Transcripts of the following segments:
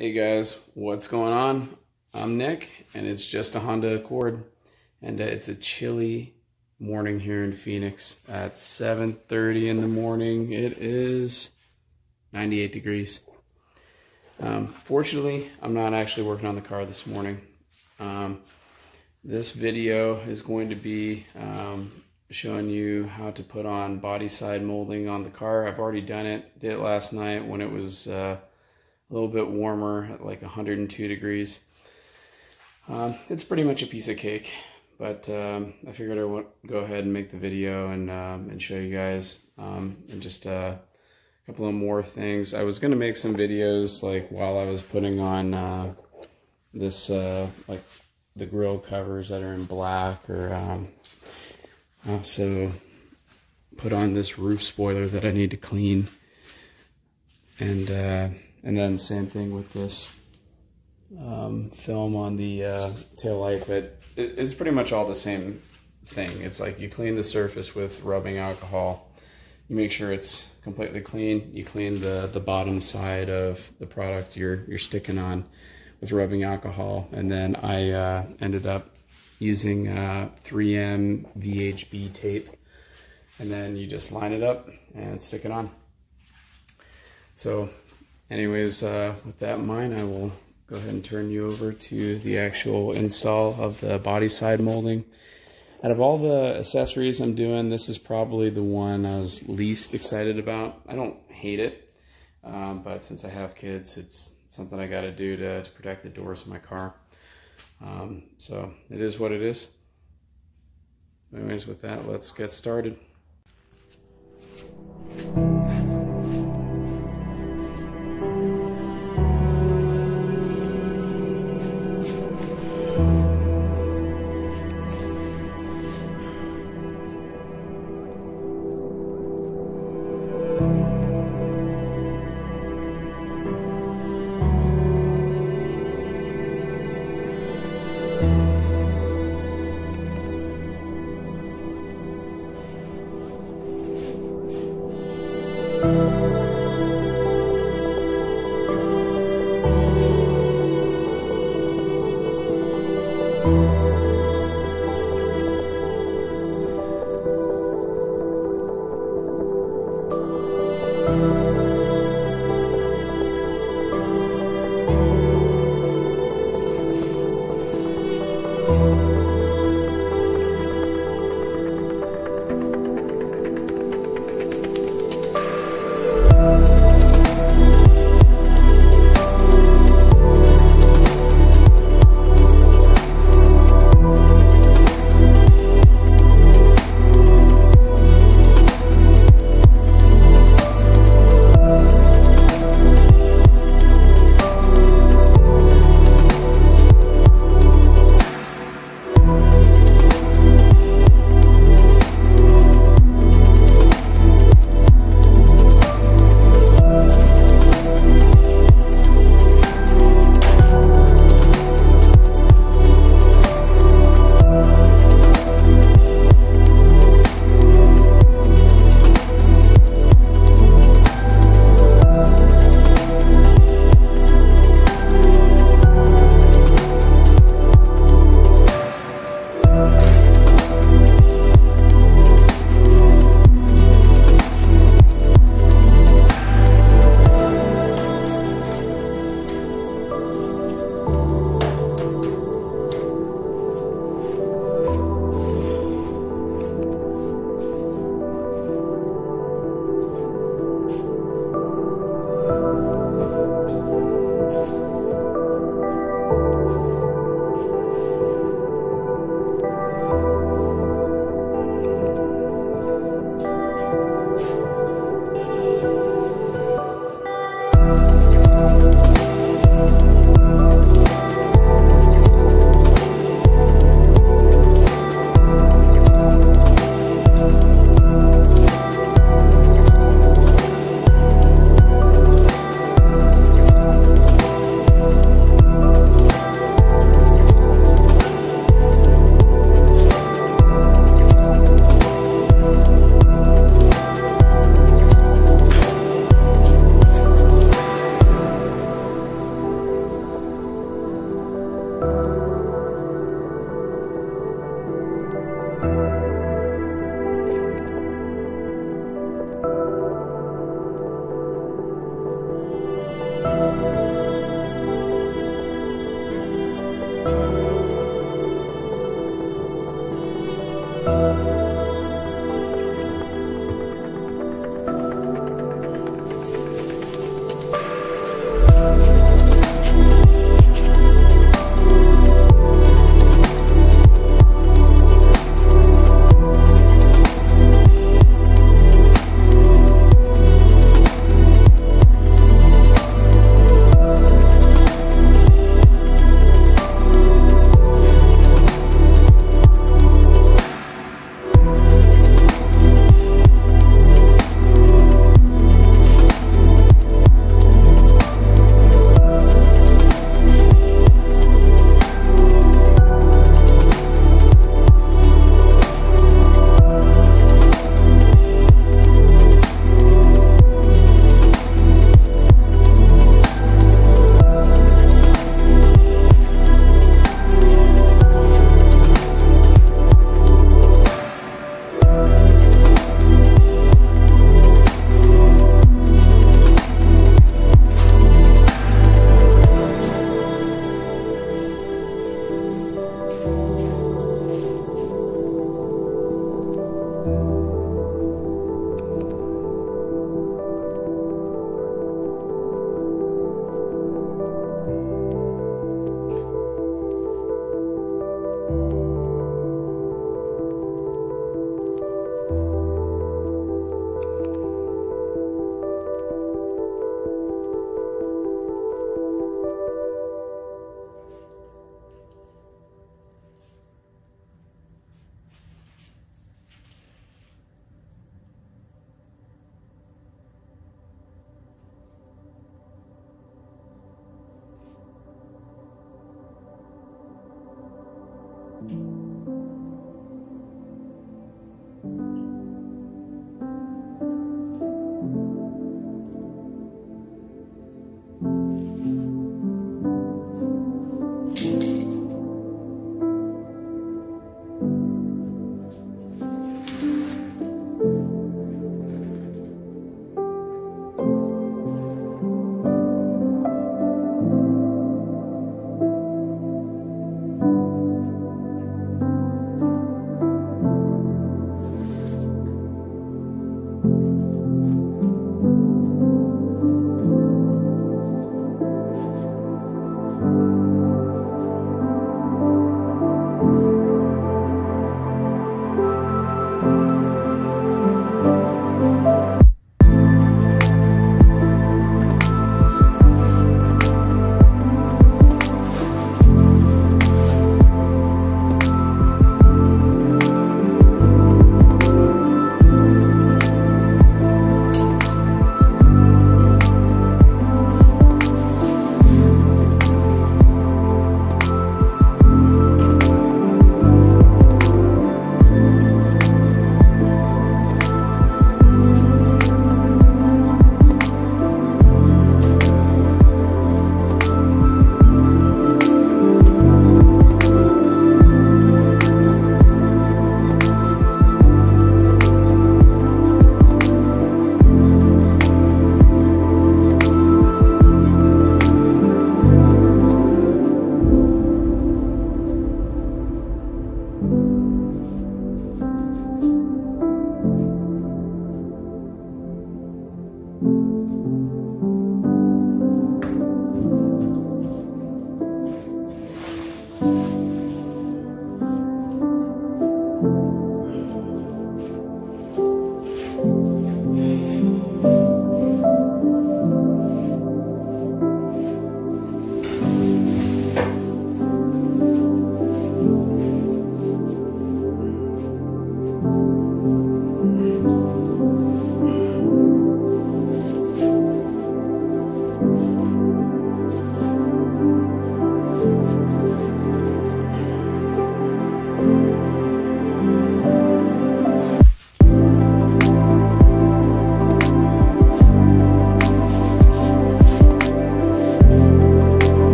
Hey guys, what's going on? I'm Nick, and it's just a Honda Accord, and uh, it's a chilly morning here in Phoenix at 7:30 in the morning. It is 98 degrees. Um, fortunately, I'm not actually working on the car this morning. Um, this video is going to be um, showing you how to put on body side molding on the car. I've already done it. Did it last night when it was. Uh, a little bit warmer at like 102 degrees. Um, it's pretty much a piece of cake, but um, I figured I would go ahead and make the video and um, and show you guys um, and just uh, a couple of more things. I was gonna make some videos like while I was putting on uh, this uh, like the grill covers that are in black or um, also put on this roof spoiler that I need to clean and uh, and then same thing with this um, film on the uh, tail light, but it, it's pretty much all the same thing. It's like you clean the surface with rubbing alcohol. You make sure it's completely clean. You clean the, the bottom side of the product you're, you're sticking on with rubbing alcohol. And then I uh, ended up using uh, 3M VHB tape. And then you just line it up and stick it on. So anyways, uh, with that in mind, I will go ahead and turn you over to the actual install of the body side molding. Out of all the accessories I'm doing, this is probably the one I was least excited about. I don't hate it, um, but since I have kids, it's something I got to do to protect the doors of my car. Um, so it is what it is. Anyways, with that, let's get started.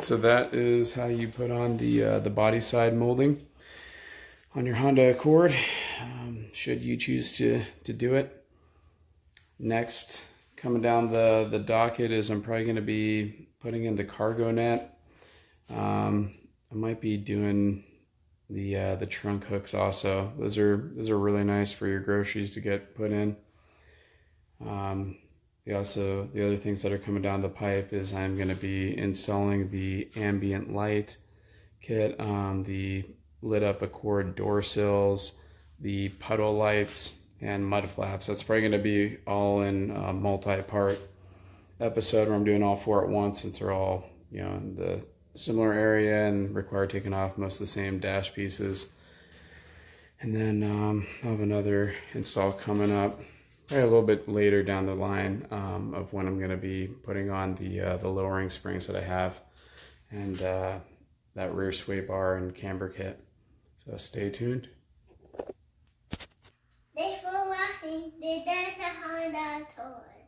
Right, so that is how you put on the uh, the body side molding on your Honda Accord. Um, should you choose to to do it. Next, coming down the the docket is I'm probably going to be putting in the cargo net. Um, I might be doing the uh, the trunk hooks also. Those are those are really nice for your groceries to get put in. Um, the also the other things that are coming down the pipe is I'm going to be installing the ambient light kit on the lit up Accord door sills, the puddle lights, and mud flaps. That's probably going to be all in a multi-part episode where I'm doing all four at once since they're all you know in the similar area and require taking off most of the same dash pieces. And then um, I have another install coming up a little bit later down the line um, of when I'm going to be putting on the uh, the lowering springs that I have and uh, that rear sway bar and camber kit. So stay tuned. Thanks for watching the Delta Honda tour.